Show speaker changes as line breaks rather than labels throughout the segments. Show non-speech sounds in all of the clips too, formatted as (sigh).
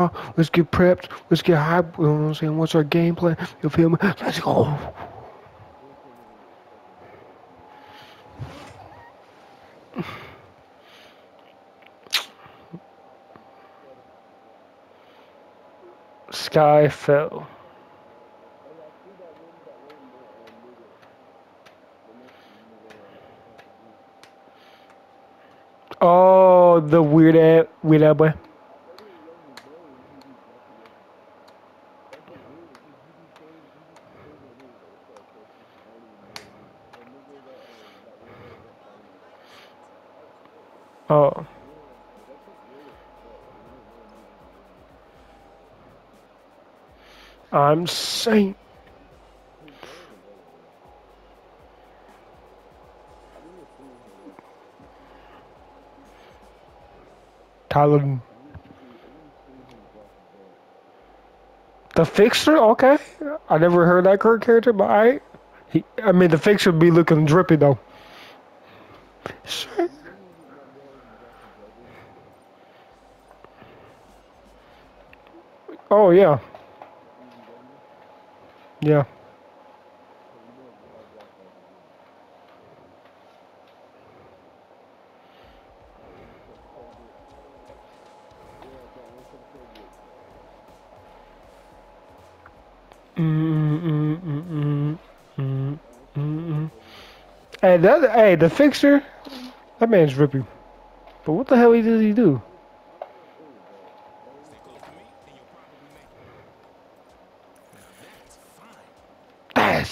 Uh, let's get prepped. Let's get hype. You know what I'm saying? What's our game plan? You feel me? Let's go. Sky fell. Oh, the weird ass, weird ass boy. I'm saying. Tyler. The Fixer? Okay. I never heard that character, but I. He, I mean, the Fixer would be looking drippy, though. Sure. Oh, yeah. Yeah. Mm, mm, mm. Hey, hey, the fixer, that man's drippy. But what the hell does he do?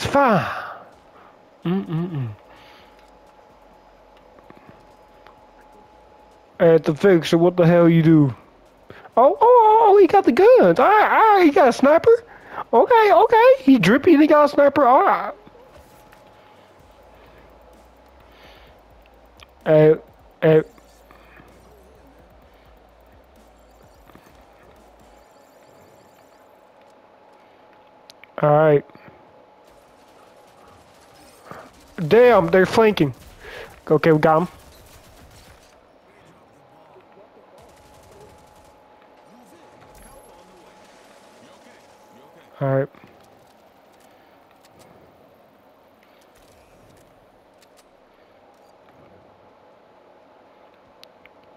That's fine. Mm-mm-mm. At the fixer, what the hell you do? Oh, oh, oh, oh he got the guns. All right, all ah, right, he got a sniper. Okay, okay. He drippy and he got a sniper. All right. Hey, hey. All right. Damn, they're flanking. Okay, we got him. Alright.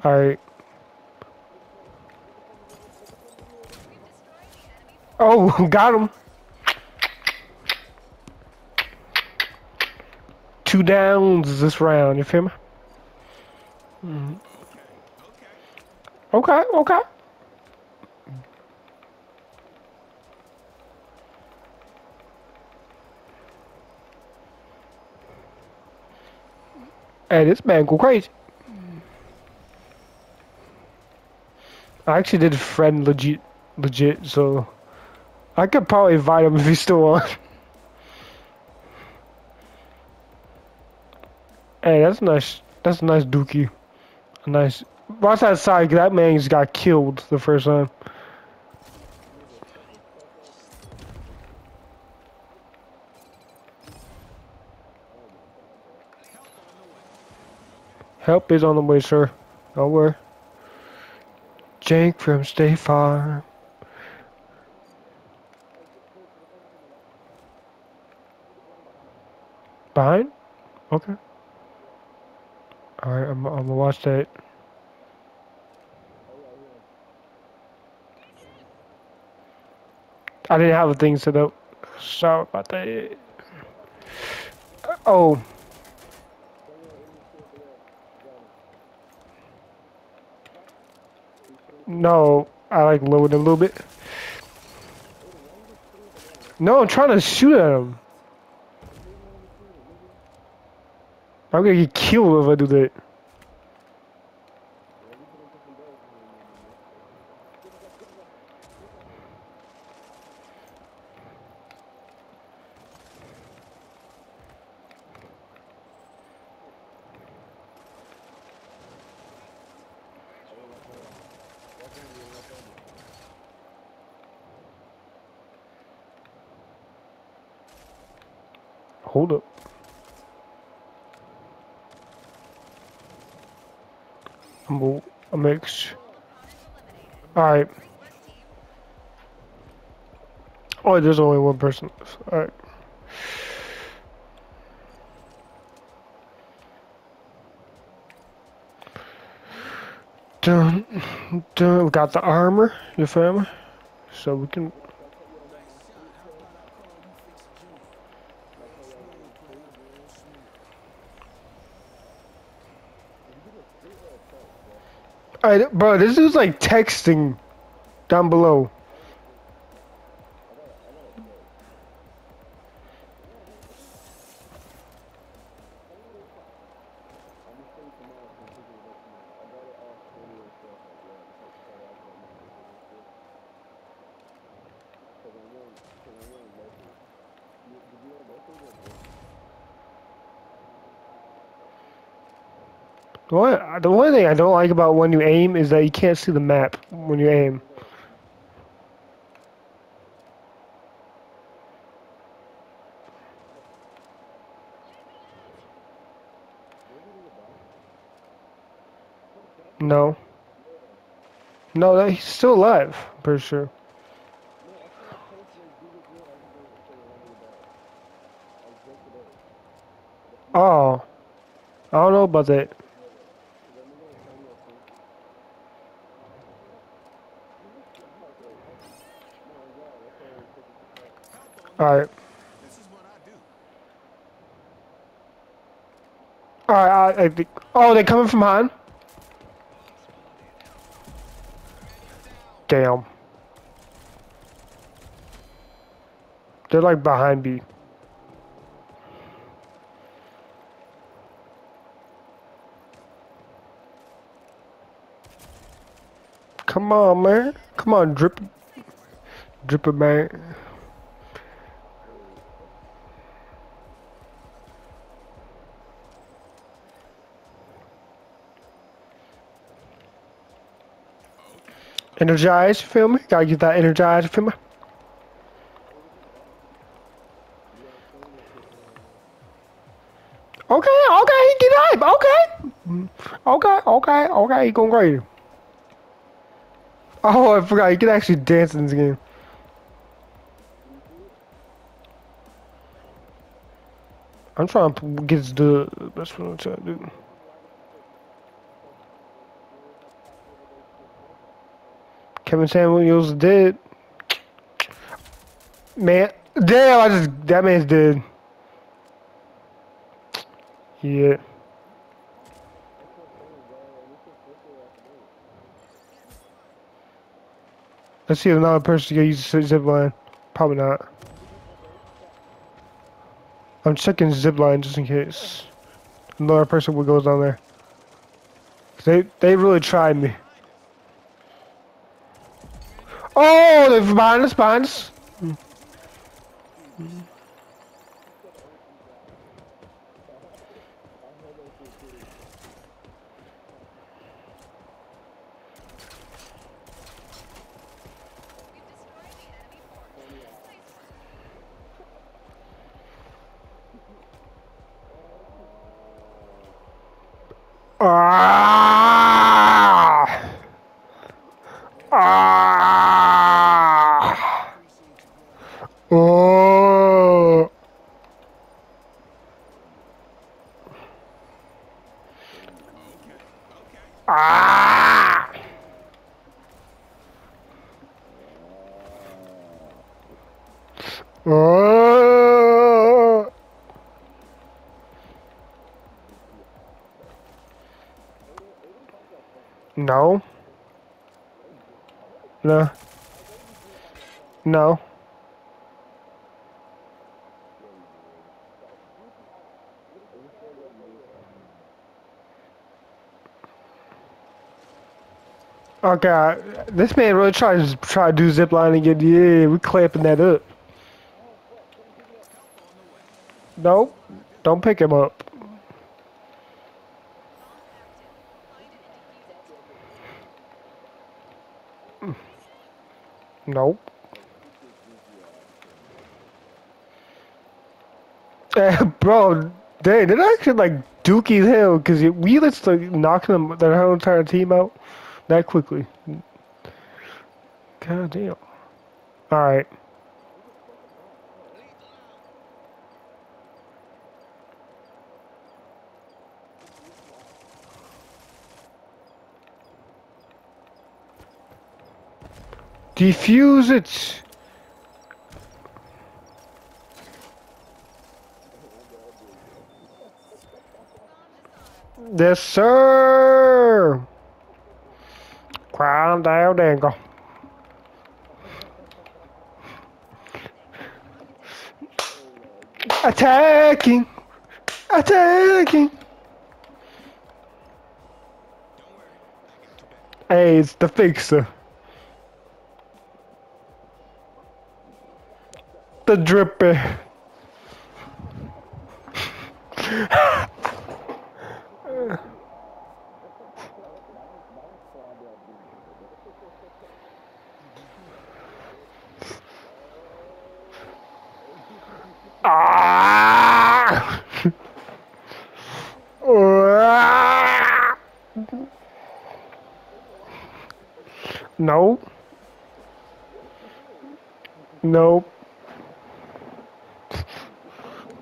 Alright. Oh, (laughs) got him. Two downs this round, you feel me? Mm. Okay, okay. Hey, this man go crazy. I actually did friend legit, legit, so I could probably invite him if he's still on. (laughs) hey, that's nice. That's a nice dookie. A nice. Watch that side. That man just got killed the first time. Help is on the way, sir. Don't worry. Jake from State Farm. Behind? Okay. Alright, I'm, I'm gonna watch that. I didn't have a thing set up. Sorry about that. Oh. No, I like lowered a little bit. No, I'm trying to shoot at him. I'm gonna get killed if I do that. Hold up. A mix. Alright. Oh, there's only one person. Alright. Done. Done. we got the armor, you feel? So we can Bro, this is like texting down below. The one, the one thing I don't like about when you aim is that you can't see the map when you aim. No. No, that, he's still alive, I'm pretty sure. Oh. I don't know about that. Alright. Alright, I, I think. Oh, they coming from behind? Damn. They're like behind me. Come on, man. Come on, drip. Dripper, man. Energize, feel me? Gotta get that energized, feel me? Okay, okay, he get up, okay. Okay, okay, okay, he going great. Oh, I forgot, you can actually dance in this game. I'm trying to get the best one to do. Kevin Samuels dead. Man, damn! I just that man's dead. Yeah. Let's see if another person can use the zip line. Probably not. I'm checking zip line just in case another person will go down there. They they really tried me. Oh, they're behind us, behind us. Ah! Oh! No. No. No. Okay, uh, this man really tries to try to do zip line again. Yeah, we clamping that up. Nope, don't pick him up. Nope. Uh, (laughs) bro, dang, they're actually like dookie hell because we just like knocking them their whole entire team out that quickly. God damn. Alright. Defuse it. Yes, sir. Khoan đèn con. Attacking. Attacking. Hey, it's the fixer. The dripper. Ah! (laughs) No. Nope.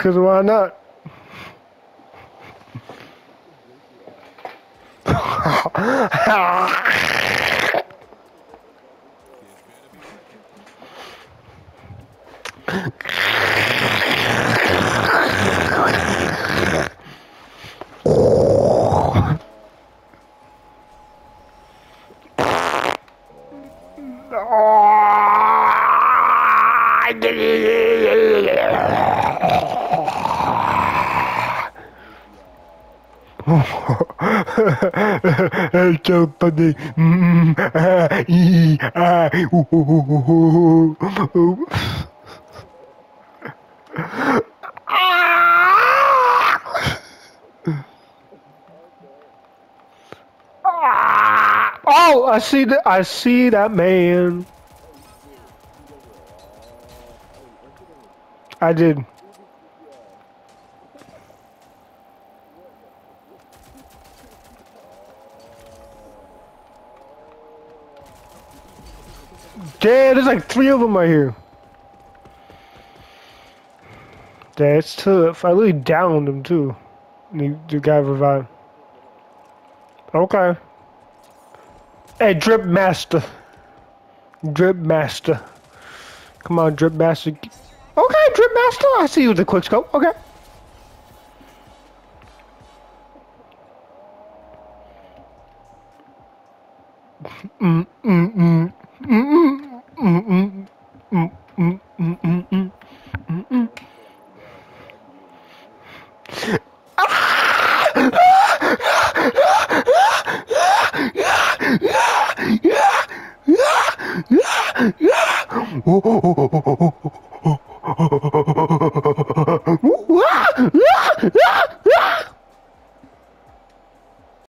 Because why not? oh. (laughs) Mm, ooh. (laughs) Ah! Oh, I see that. I see that man. I did. Dad, there's like three of them right here. Dad, it's tough. I literally downed them too. And he, the guy revived. Okay. Hey, Drip Master. Drip Master. Come on, Drip Master. Okay, Drip Master. I see you with the quick scope. Okay.